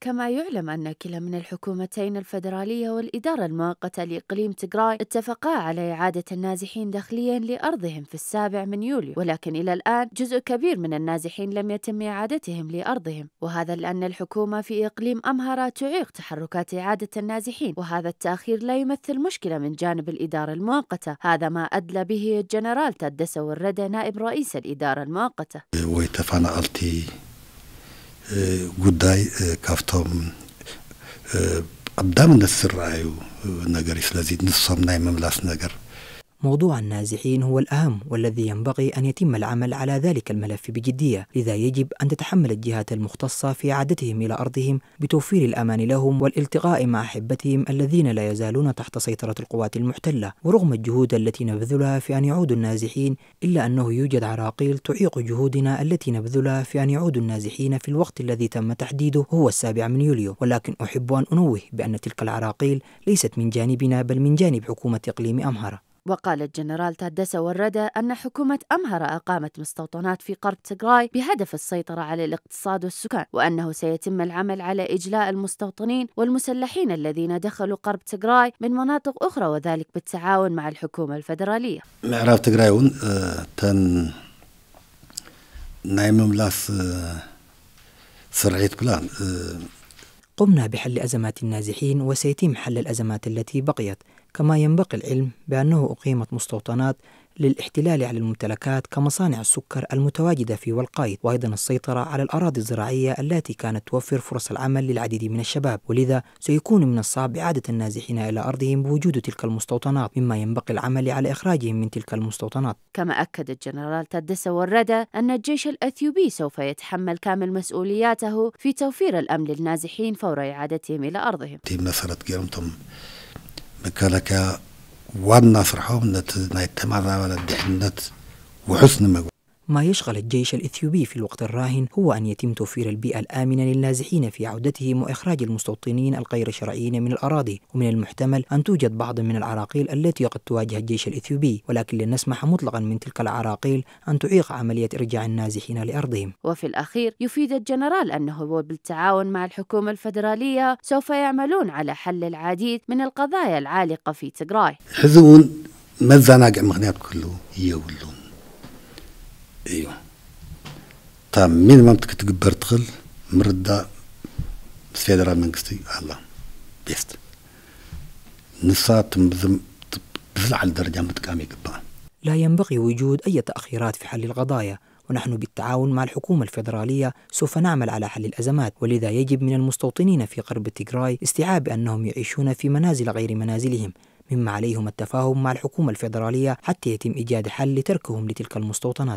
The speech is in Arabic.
كما يعلم أن كلا من الحكومتين الفيدرالية والإدارة المؤقتة لإقليم تيغراي اتفقا على إعادة النازحين داخليا لأرضهم في السابع من يوليو ولكن إلى الآن جزء كبير من النازحين لم يتم إعادتهم لأرضهم وهذا لأن الحكومة في إقليم أمهرة تعيق تحركات إعادة النازحين وهذا التأخير لا يمثل مشكلة من جانب الإدارة المؤقتة هذا ما أدلى به الجنرال تادس والردى نائب رئيس الإدارة المؤقتة. ጉዳይ ካብቶም ቀዳምነት ዝረአዩ ነገር እዩ ስለዚ ንሶም ናይ ምምላስ ነገር موضوع النازحين هو الأهم والذي ينبغي أن يتم العمل على ذلك الملف بجدية لذا يجب أن تتحمل الجهات المختصة في إعادتهم إلى أرضهم بتوفير الأمان لهم والالتقاء مع أحبتهم الذين لا يزالون تحت سيطرة القوات المحتلة. ورغم الجهود التي نبذلها في أن يعودوا النازحين إلا أنه يوجد عراقيل تعيق جهودنا التي نبذلها في أن يعودوا النازحين في الوقت الذي تم تحديده هو السابع من يوليو. ولكن أحب أن أنوه بأن تلك العراقيل ليست من جانبنا بل من جانب حكومة إقليم أمهرة. وقال الجنرال تادس وردة أن حكومة أمهرة أقامت مستوطنات في غرب تيغراي بهدف السيطرة على الاقتصاد والسكان وأنه سيتم العمل على إجلاء المستوطنين والمسلحين الذين دخلوا غرب تيغراي من مناطق أخرى وذلك بالتعاون مع الحكومة الفيدرالية ምዕራብ ትግራይ እውን እቲ ናይ ምምላስ ስርሒት ፕላን قمنا بحل أزمات النازحين وسيتم حل الأزمات التي بقيت. كما ينبغي العلم بأنه أقيمت مستوطنات للاحتلال على الممتلكات كمصانع السكر المتواجدة في والقايد وأيضا السيطرة على الأراضي الزراعية التي كانت توفر فرص العمل للعديد من الشباب ولذا سيكون من الصعب إعادة النازحين إلى أرضهم بوجود تلك المستوطنات مما ينبغي العمل على إخراجهم من تلك المستوطنات. كما أكد الجنرال تدس وردة أن الجيش الأثيوبي سوف يتحمل كامل مسؤولياته في توفير الأمن للنازحين فور إعادتهم إلى أرضهم. بكلك وأنا فرحوم نت نايتمرا ولا دحنت وحسن مجهود ما يشغل الجيش الإثيوبي في الوقت الراهن هو أن يتم توفير البيئة الآمنة للنازحين في عودتهم وإخراج المستوطنين الغير شرعيين من الأراضي ومن المحتمل أن توجد بعض من العراقيل التي قد تواجه الجيش الإثيوبي ولكن لن نسمح مطلقا من تلك العراقيل أن تعيق عملية إرجاع النازحين لأرضهم. وفي الأخير يفيد الجنرال أنه بالتعاون مع الحكومة الفيدرالية سوف يعملون على حل العديد من القضايا العالقة في تجراي حزون مزاناق مغنيات كله يولون. تا من منطقة تقبر تخل سيدرا من قصدي الله بيست نسا تمزم بزعل الدرجة متقام يقبع لا ينبغي وجود أي تأخيرات في حل القضايا ونحن بالتعاون مع الحكومة الفيدرالية سوف نعمل على حل الأزمات ولذا يجب من المستوطنين في قرب تيغراي استيعاب أنهم يعيشون في منازل غير منازلهم مما عليهم التفاهم مع الحكومة الفيدرالية حتى يتم إيجاد حل لتركهم لتلك المستوطنات.